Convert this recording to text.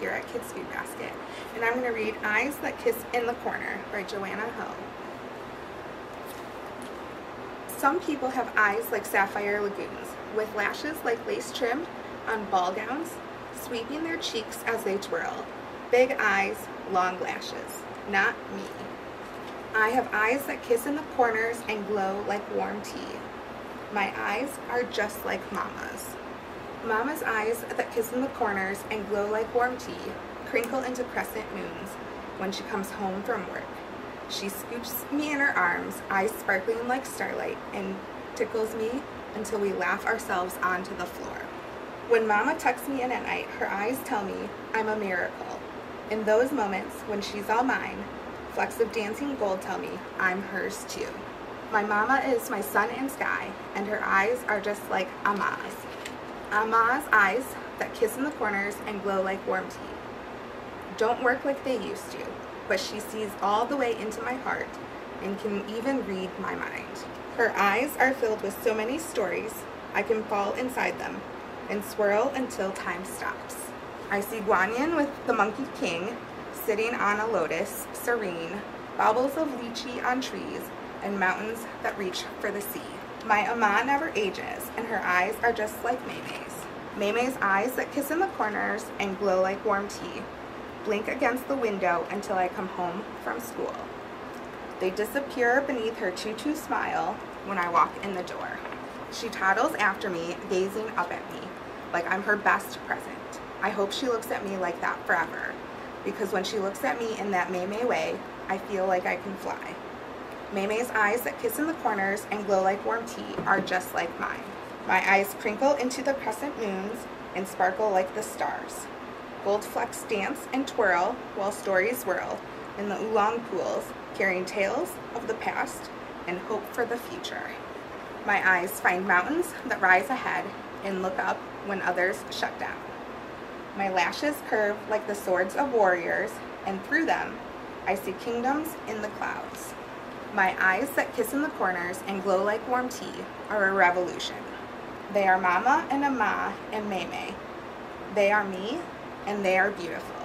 here at Kids Food Basket, and I'm going to read Eyes That Kiss in the Corner by Johanna Ho. Some people have eyes like sapphire lagoons, with lashes like lace trimmed on ball gowns, sweeping their cheeks as they twirl. Big eyes, long lashes. Not me. I have eyes that kiss in the corners and glow like warm tea. My eyes are just like Mama's. Mama's eyes that kiss in the corners and glow like warm tea crinkle into crescent moons when she comes home from work. She scoops me in her arms, eyes sparkling like starlight, and tickles me until we laugh ourselves onto the floor. When Mama tucks me in at night, her eyes tell me I'm a miracle. In those moments when she's all mine, flecks of dancing gold tell me I'm hers too. My mama is my sun and sky, and her eyes are just like Ama's. Ama's eyes that kiss in the corners and glow like warm tea. Don't work like they used to, but she sees all the way into my heart and can even read my mind. Her eyes are filled with so many stories, I can fall inside them and swirl until time stops. I see Guanyin with the Monkey King sitting on a lotus, serene, baubles of lychee on trees, and mountains that reach for the sea. My Ama never ages, and her eyes are just like Mei-Mei's. Mei-Mei's eyes that kiss in the corners and glow like warm tea, blink against the window until I come home from school. They disappear beneath her tutu smile when I walk in the door. She toddles after me, gazing up at me, like I'm her best present. I hope she looks at me like that forever, because when she looks at me in that Mei-Mei way, I feel like I can fly. Mei-Mei's eyes that kiss in the corners and glow like warm tea are just like mine. My eyes crinkle into the crescent moons and sparkle like the stars. Gold flecks dance and twirl while stories whirl in the oolong pools, carrying tales of the past and hope for the future. My eyes find mountains that rise ahead and look up when others shut down. My lashes curve like the swords of warriors, and through them, I see kingdoms in the clouds. My eyes that kiss in the corners and glow like warm tea are a revolution. They are Mama and Ama and Mei-Mei. They are me, and they are beautiful.